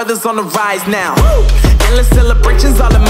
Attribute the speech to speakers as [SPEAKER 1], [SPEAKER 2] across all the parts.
[SPEAKER 1] brothers on the rise now. Woo! Endless celebrations all in my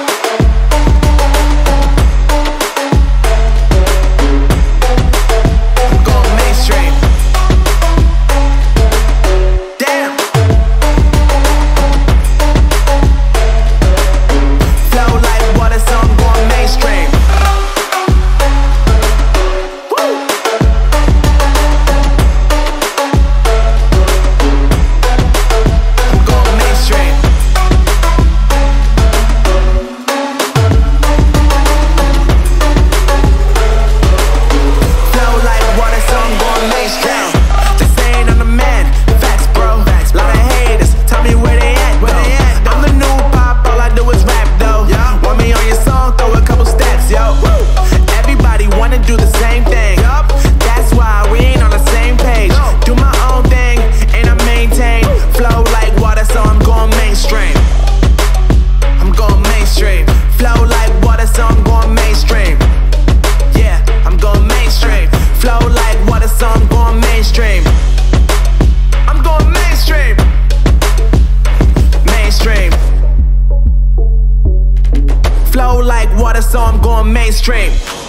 [SPEAKER 1] mainstream.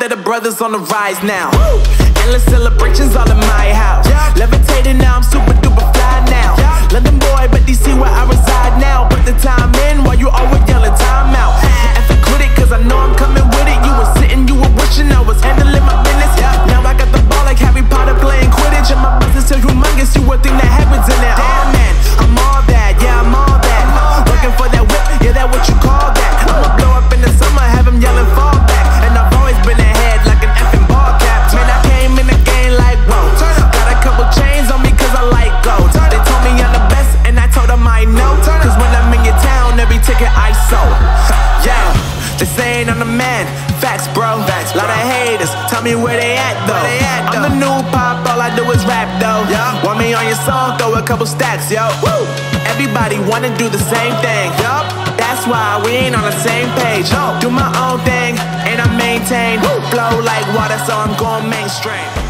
[SPEAKER 1] that the brothers on the rise now. Woo! Endless celebrations all the song, throw a couple stacks, yo. Woo! Everybody wanna do the same thing, yup. That's why we ain't on the same page. No. Do my own thing, and I maintain. Woo! Flow like water, so I'm going mainstream.